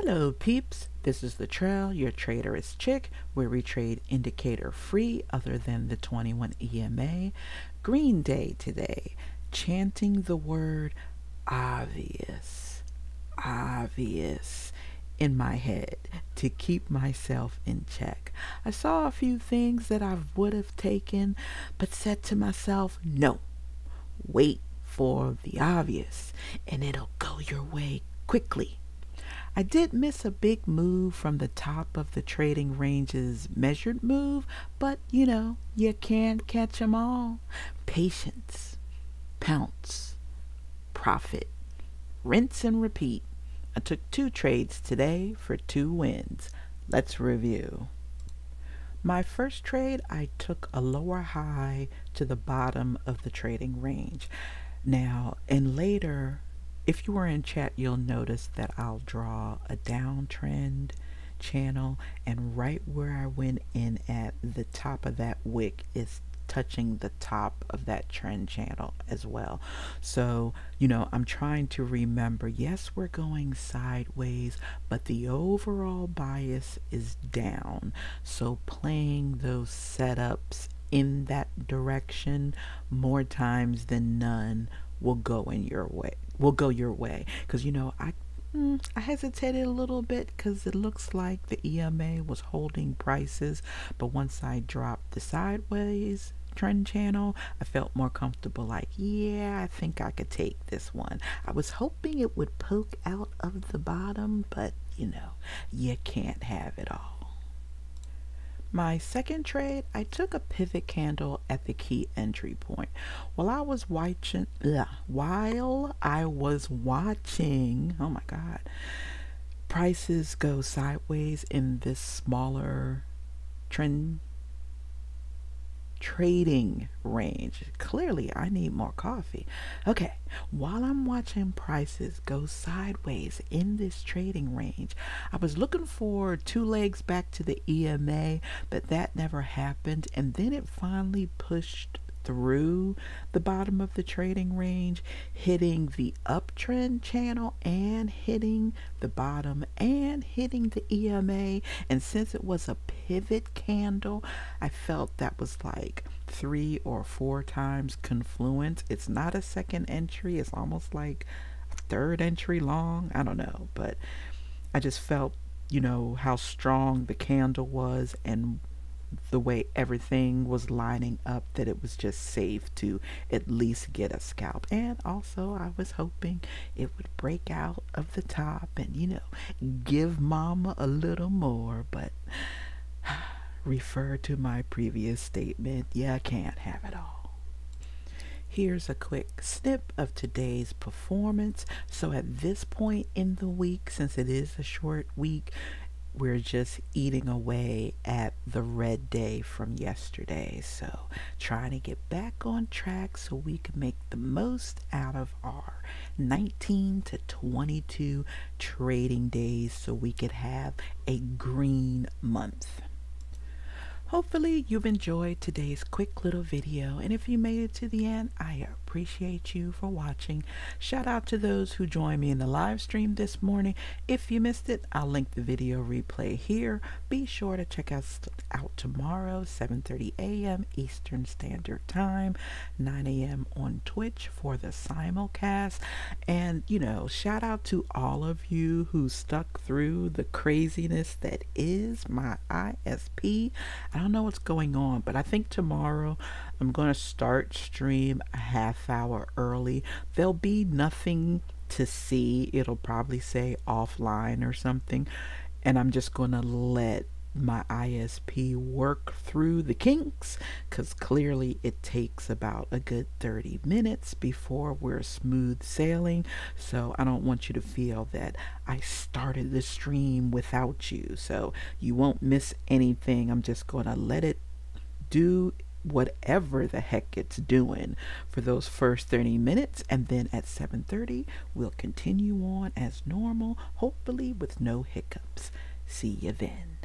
Hello, peeps. This is the Trail, your trader's chick, where we trade indicator free other than the 21 EMA. Green Day today, chanting the word obvious, obvious in my head to keep myself in check. I saw a few things that I would have taken, but said to myself, no, wait for the obvious, and it'll go your way quickly. I did miss a big move from the top of the trading range's measured move, but you know, you can't catch 'em all. Patience, pounce, profit, rinse and repeat. I took two trades today for two wins. Let's review. My first trade, I took a lower high to the bottom of the trading range. Now, and later if you were in chat, you'll notice that I'll draw a downtrend channel and right where I went in at the top of that wick is touching the top of that trend channel as well. So, you know, I'm trying to remember, yes, we're going sideways, but the overall bias is down. So playing those setups in that direction more times than none will go in your way will go your way because you know i mm, I hesitated a little bit because it looks like the EMA was holding prices, but once I dropped the sideways trend channel, I felt more comfortable. Like, yeah, I think I could take this one. I was hoping it would poke out of the bottom, but you know, you can't have it all. My second trade, I took a pivot candle at the key entry point. While I was watching, ugh, while I was watching, oh my God, prices go sideways in this smaller trend trading range. Clearly, I need more coffee. Okay, while I'm watching prices go sideways in this trading range, I was looking for two legs back to the EMA, but that never happened. And then it finally pushed through the bottom of the trading range, hitting the uptrend channel and hitting the bottom and hitting the EMA. And since it was a pivot candle, I felt that was like three or four times confluence. It's not a second entry, it's almost like a third entry long. I don't know, but I just felt, you know, how strong the candle was and the way everything was lining up that it was just safe to at least get a scalp. And also i was hoping it would break out of the top and you know give mama a little more but refer to my previous statement. Yeah i can't have it all. Here's a quick snip of today's performance. So, at this point in the week, since it is a short week, we're just eating away at the red day from yesterday. So, trying to get back on track so we can make the most out of our 19 to 22 trading days so we could have a green month. Hopefully you've enjoyed today's quick little video and if you made it to the end, I appreciate you for watching. Shout out to those who joined me in the live stream this morning. If you missed it, I'll link the video replay here. Be sure to check us out tomorrow, 7.30 a.m. Eastern Standard Time, 9 a.m. on Twitch for the simulcast. And, you know, shout out to all of you who stuck through the craziness that is my ISP. I don't know what's going on, but I think tomorrow I'm going to start stream a half hour early. There'll be nothing to see. It'll probably say offline or something. And I'm just going to let my ISP work through the kinks because clearly it takes about a good 30 minutes before we're smooth sailing. So I don't want you to feel that I started the stream without you. So you won't miss anything. I'm just going to let it do whatever the heck it's doing for those first 30 minutes and then at 7:30 we'll continue on as normal hopefully with no hiccups see you then